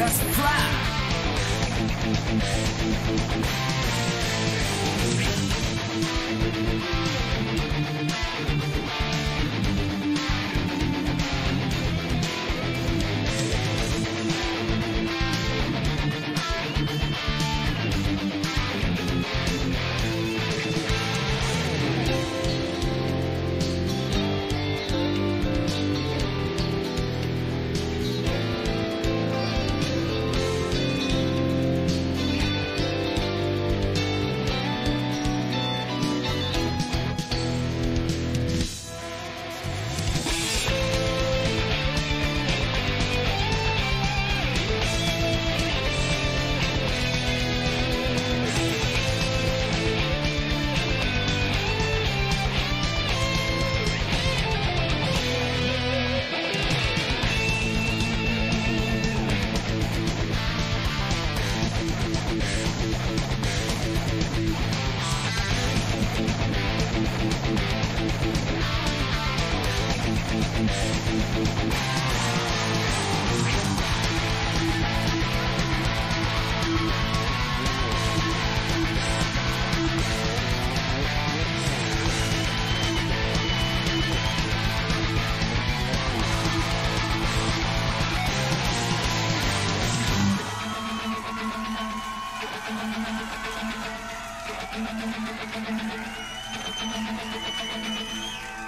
Let's fly. Thank you.